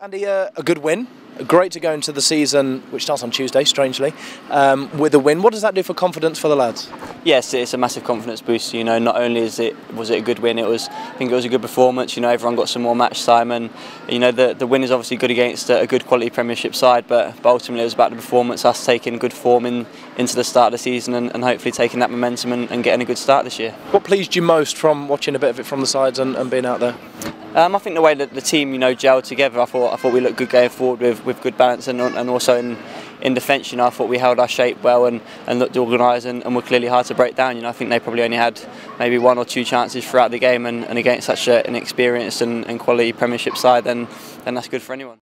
Andy, uh, a good win. Great to go into the season, which starts on Tuesday, strangely, um, with a win. What does that do for confidence for the lads? Yes, it's a massive confidence boost. You know, not only is it was it a good win, it was I think it was a good performance. You know, everyone got some more match time, and you know the the win is obviously good against a, a good quality Premiership side, but, but ultimately it was about the performance, us taking good form in into the start of the season, and, and hopefully taking that momentum and, and, getting a good start this year. What pleased you most from watching a bit of it from the sides and, and being out there? Um, I think the way that the team, you know, gelled together, I thought I thought we looked good going forward with, with good balance and and also in in defence, you know, I thought we held our shape well and, and looked organised and, and were clearly hard to break down. You know, I think they probably only had maybe one or two chances throughout the game, and, and against such an experienced and, and quality Premiership side, then then that's good for anyone.